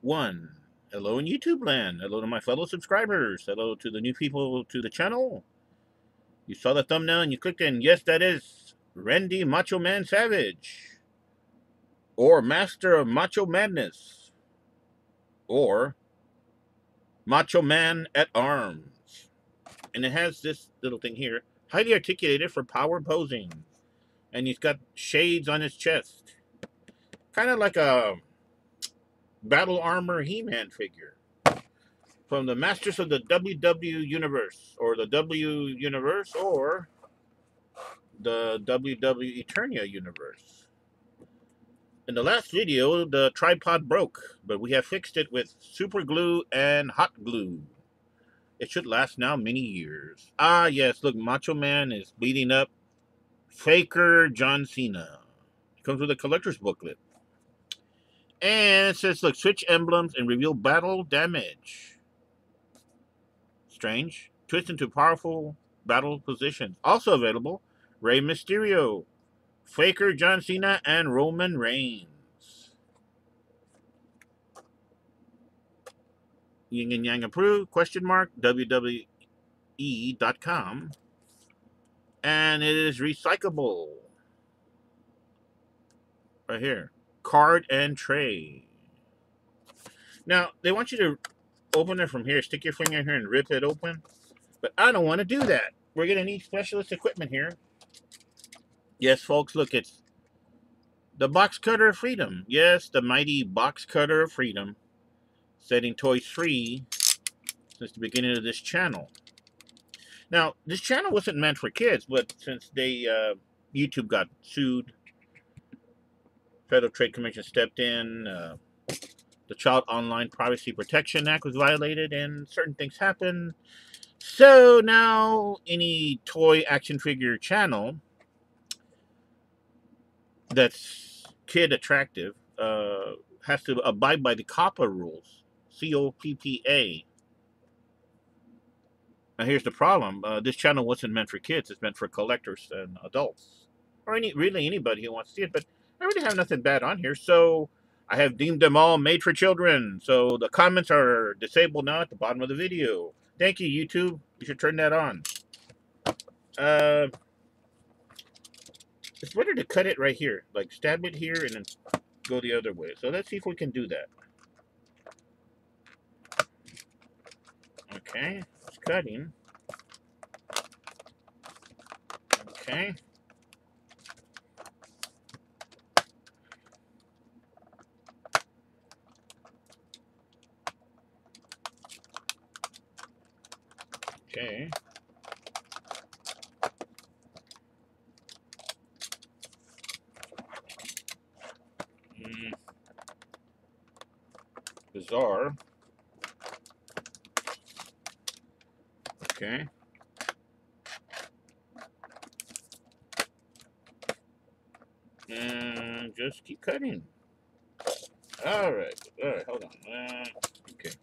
one. Hello in YouTube land. Hello to my fellow subscribers. Hello to the new people to the channel. You saw the thumbnail and you clicked in. Yes, that is Randy Macho Man Savage. Or Master of Macho Madness. Or Macho Man at Arms. And it has this little thing here. Highly articulated for power posing. And he's got shades on his chest. Kind of like a battle armor He-Man figure from the Masters of the WW Universe or the W Universe or the WW Eternia Universe. In the last video, the tripod broke, but we have fixed it with super glue and hot glue. It should last now many years. Ah, yes, look, Macho Man is bleeding up. Faker John Cena. It comes with a collector's booklet. And it says, look, switch emblems and reveal battle damage. Strange. Twist into powerful battle positions. Also available, Rey Mysterio, Faker John Cena, and Roman Reigns. Yin and Yang approved, question mark, WWE.com. And it is recyclable. Right here card and tray. Now, they want you to open it from here, stick your finger in here and rip it open. But I don't want to do that. We're going to need specialist equipment here. Yes, folks, look, it's the box cutter of freedom. Yes, the mighty box cutter of freedom. Setting toys free since the beginning of this channel. Now, this channel wasn't meant for kids, but since they uh, YouTube got sued Federal Trade Commission stepped in. Uh, the Child Online Privacy Protection Act was violated, and certain things happened. So now, any toy action figure channel that's kid attractive uh, has to abide by the COPPA rules. C O P P A. Now, here's the problem uh, this channel wasn't meant for kids, it's meant for collectors and adults, or any really anybody who wants to see it. But I really have nothing bad on here, so I have deemed them all made for children. So the comments are disabled now at the bottom of the video. Thank you, YouTube. You should turn that on. Uh, it's better to cut it right here. Like, stab it here and then go the other way. So let's see if we can do that. Okay, it's cutting. Okay. Okay. Mm. Bizarre. Okay. And just keep cutting. All right. All right. Hold on. Uh, okay.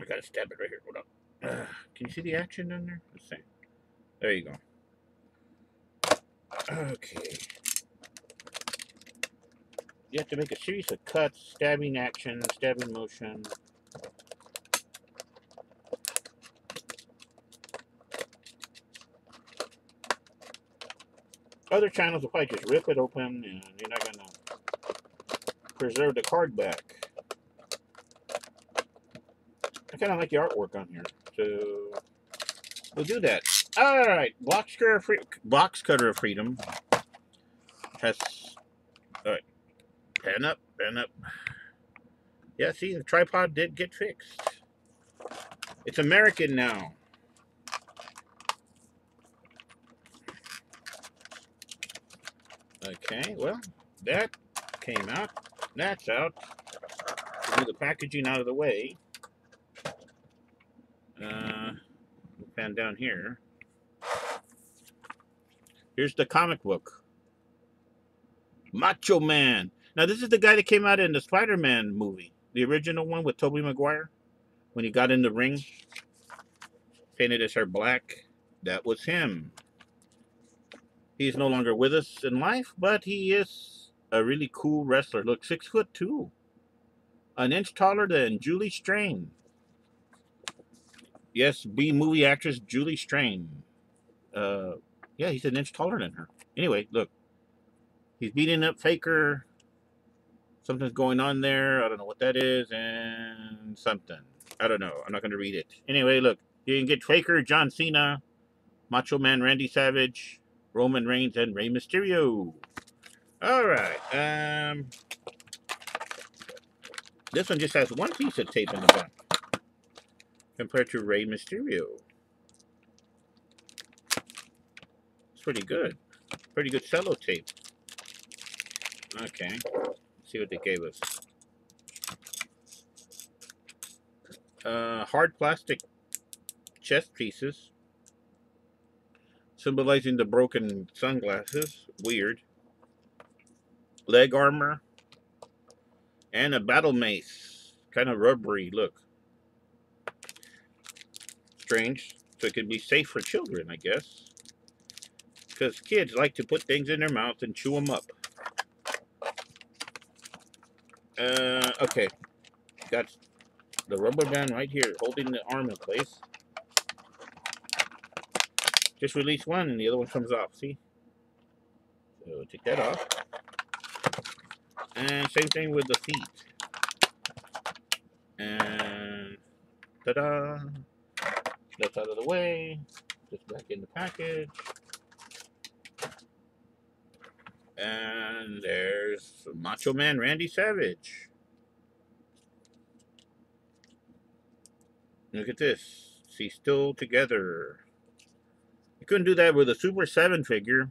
I gotta stab it right here. Hold on. Can you see the action down there? Let's see. There you go. Okay. You have to make a series of cuts, stabbing action, stabbing motion. Other channels will probably just rip it open and you're not gonna preserve the card back. I kind of like the artwork on here, so we'll do that. All right, box cutter, free, box cutter of freedom has. All right, pen up, pen up. Yeah, see, the tripod did get fixed. It's American now. Okay, well, that came out. That's out. Move the packaging out of the way. Uh, pan down here. Here's the comic book. Macho Man. Now, this is the guy that came out in the Spider Man movie, the original one with Tobey Maguire, when he got in the ring, painted his hair black. That was him. He's no longer with us in life, but he is a really cool wrestler. Look, six foot two, an inch taller than Julie Strain. Yes, B movie actress Julie Strain. Uh, yeah, he's an inch taller than her. Anyway, look, he's beating up Faker. Something's going on there. I don't know what that is, and something. I don't know. I'm not going to read it. Anyway, look, you can get Faker, John Cena, Macho Man Randy Savage, Roman Reigns, and Rey Mysterio. All right. Um, this one just has one piece of tape in the back compared to Rey Mysterio. It's pretty good. Pretty good cello tape. Okay. Let's see what they gave us. Uh, hard plastic chest pieces symbolizing the broken sunglasses. Weird. Leg armor. And a battle mace. Kind of rubbery look. Strange. So it can be safe for children, I guess. Because kids like to put things in their mouth and chew them up. Uh, okay. Got the rubber band right here holding the arm in place. Just release one and the other one comes off, see? So take that off. And same thing with the feet. And ta-da! That's out of the way. Just back in the package. And there's Macho Man Randy Savage. Look at this. See, still together. You couldn't do that with a Super 7 figure.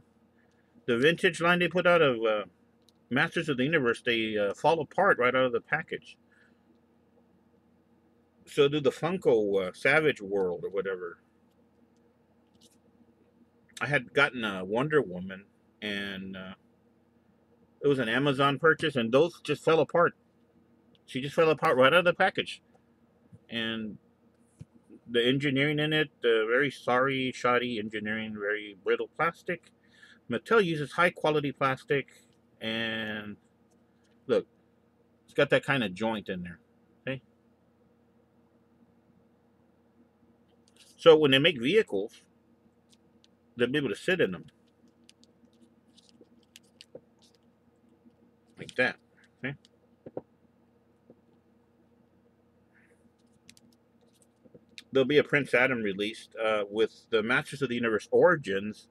The vintage line they put out of uh, Masters of the Universe, they uh, fall apart right out of the package. So do the Funko uh, Savage World or whatever. I had gotten a Wonder Woman, and uh, it was an Amazon purchase, and those just fell apart. She just fell apart right out of the package. And the engineering in it, uh, very sorry, shoddy engineering, very brittle plastic. Mattel uses high quality plastic, and look, it's got that kind of joint in there. So when they make vehicles, they'll be able to sit in them. Like that. Okay. there'll be a Prince Adam released uh, with the Masters of the Universe Origins,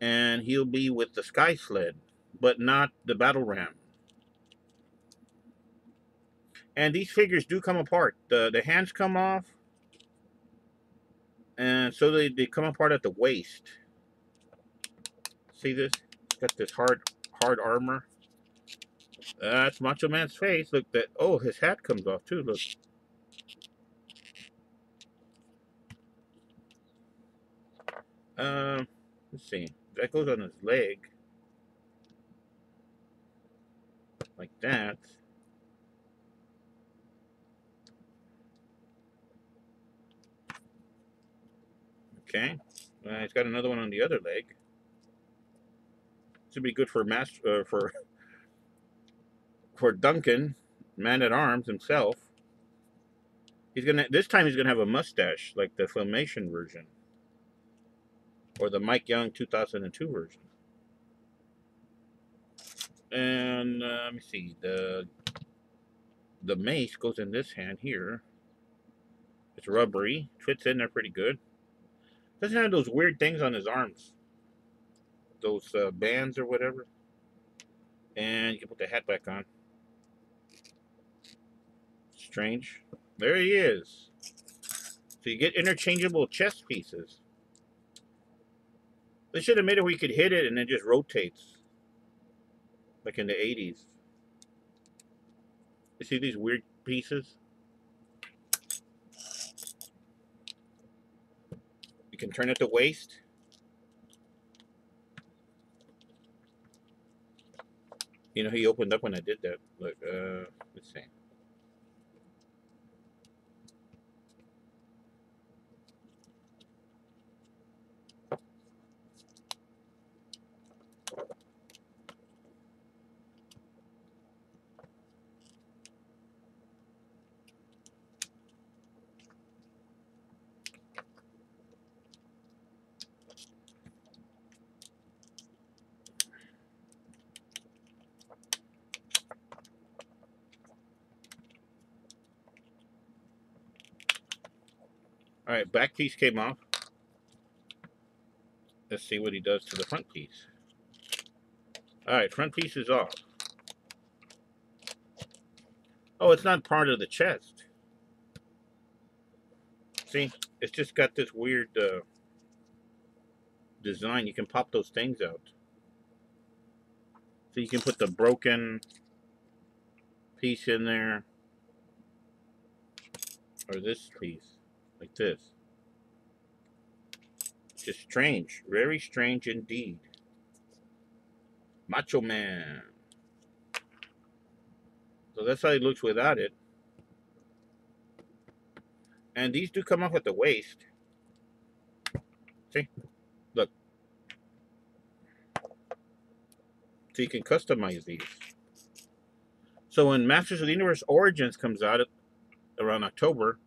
and he'll be with the Sky Sled, but not the Battle Ram. And these figures do come apart. The the hands come off, and so they, they come apart at the waist. See this? It's got this hard hard armor. That's Macho Man's face. Look that. Oh, his hat comes off too. Look. Um, let's see. That goes on his leg. Like that. Okay. Uh, he's got another one on the other leg. This would be good for master uh, for for Duncan, man at arms himself. He's gonna this time he's gonna have a mustache like the filmation version or the Mike Young 2002 version. And uh, let me see, the the mace goes in this hand here. It's rubbery, fits in there pretty good. Doesn't have those weird things on his arms, those uh, bands or whatever. And you can put the hat back on. Strange. There he is. So you get interchangeable chest pieces. They should have made it where you could hit it and it just rotates. Like in the 80s. You see these weird pieces? Can turn it to waist. You know, he opened up when I did that. Look, uh, let's see. All right, back piece came off. Let's see what he does to the front piece. All right, front piece is off. Oh, it's not part of the chest. See, it's just got this weird uh, design. You can pop those things out. So you can put the broken piece in there. Or this piece. Like this. Just strange. Very strange indeed. Macho Man. So that's how he looks without it. And these do come off at the waist. See? Look. So you can customize these. So when Masters of the Universe Origins comes out around October,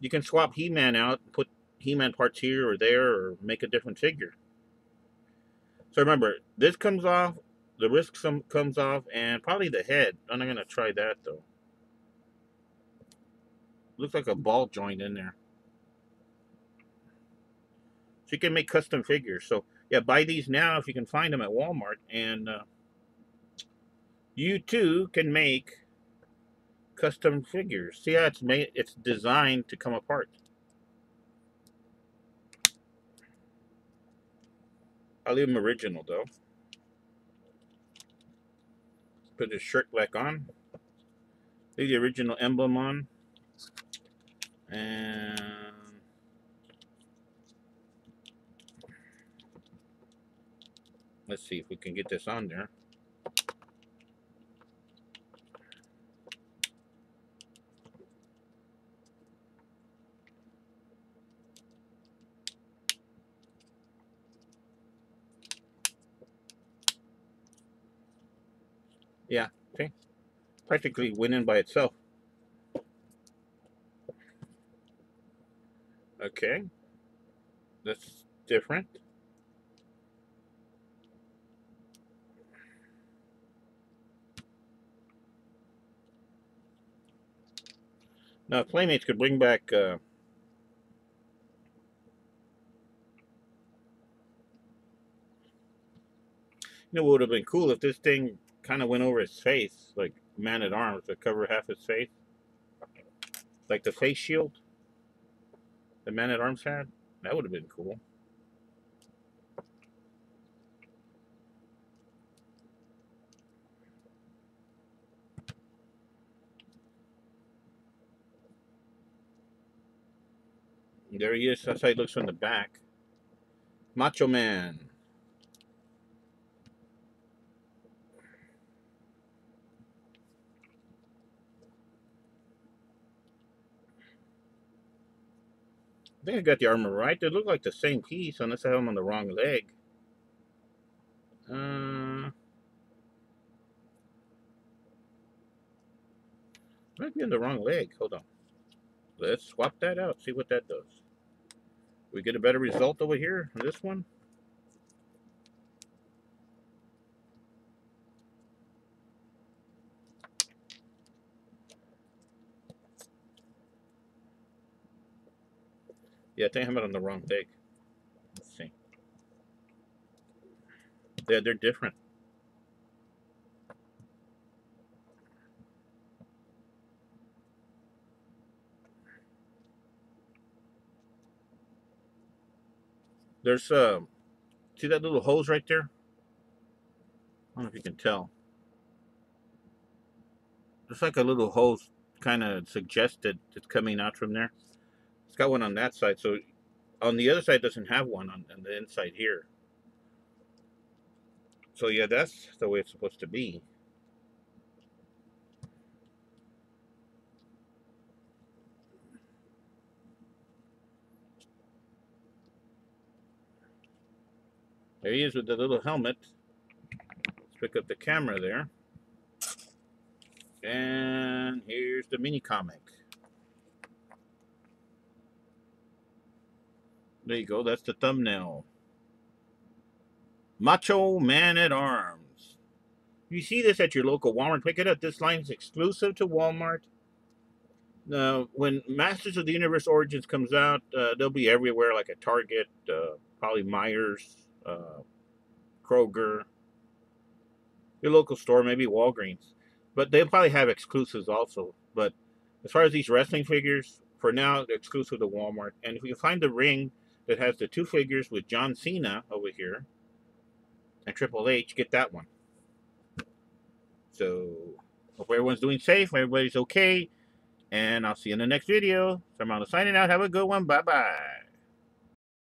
you can swap He-Man out, put He-Man parts here or there, or make a different figure. So remember, this comes off, the wrist some comes off, and probably the head. I'm not going to try that, though. Looks like a ball joint in there. So you can make custom figures. So, yeah, buy these now if you can find them at Walmart. And uh, you, too, can make custom figures. See how it's made? It's designed to come apart. I'll leave them original though. Put the shirt back on. Leave the original emblem on. And let's see if we can get this on there. Yeah, see? Practically winning by itself. Okay. That's different. Now, Playmates could bring back uh, you know what would have been cool if this thing kind of went over his face, like man at arms, to cover half his face, like the face shield the man at arms had. That would have been cool. There he is. That's how he looks from the back. Macho Man. I think I got the armor right. They look like the same piece unless I have them on the wrong leg. Uh, might be on the wrong leg. Hold on. Let's swap that out. See what that does. We get a better result over here on this one. Yeah, I think I'm on the wrong leg. Let's see. Yeah, they're different. There's uh, see that little hose right there? I don't know if you can tell. It's like a little hose kind of suggested it's coming out from there. It's got one on that side, so on the other side doesn't have one on, on the inside here. So yeah, that's the way it's supposed to be. There he is with the little helmet. Let's pick up the camera there. And here's the mini comic. There you go. That's the thumbnail. Macho Man at Arms. You see this at your local Walmart. Pick it up. This line is exclusive to Walmart. Now, when Masters of the Universe Origins comes out, uh, they'll be everywhere, like at Target, uh, probably Meijer, uh, Kroger, your local store, maybe Walgreens. But they'll probably have exclusives also. But as far as these wrestling figures, for now, they're exclusive to Walmart. And if you find the ring that has the two figures with John Cena over here and Triple H, get that one. So, hope everyone's doing safe, everybody's okay. And I'll see you in the next video. So I'm signing out. Have a good one. Bye-bye.